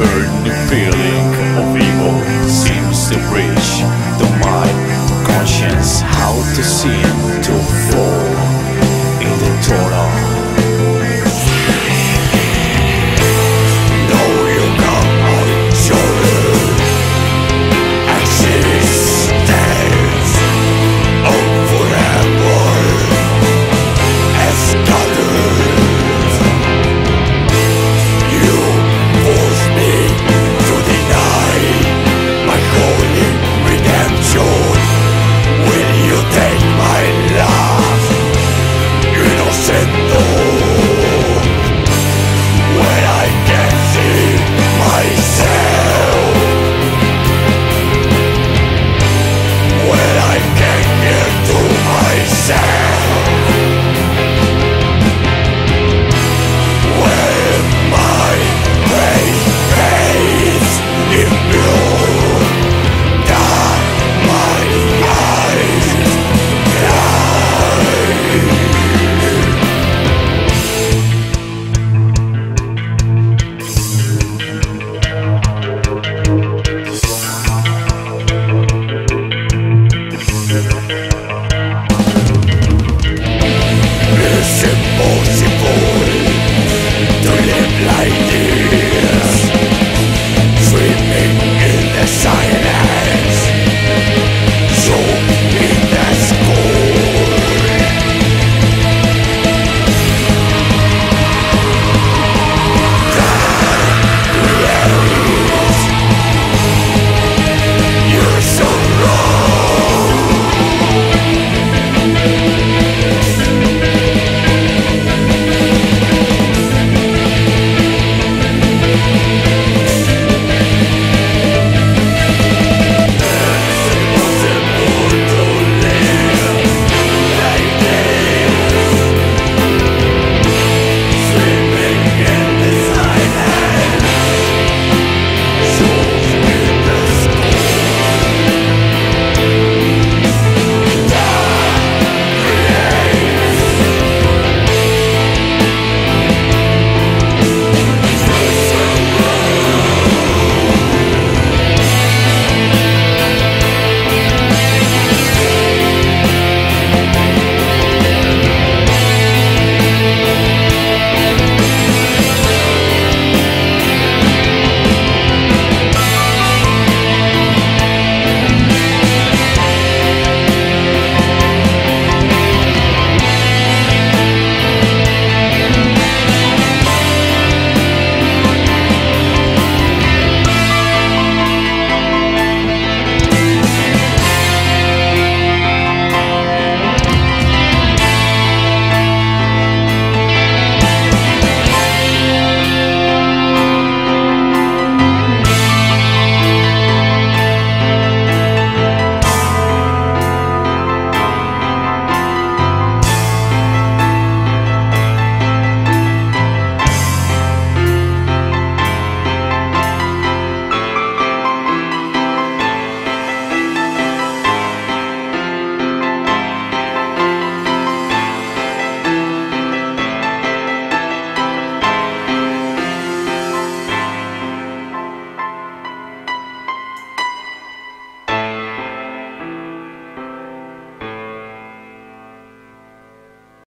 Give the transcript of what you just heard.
burn the feeling.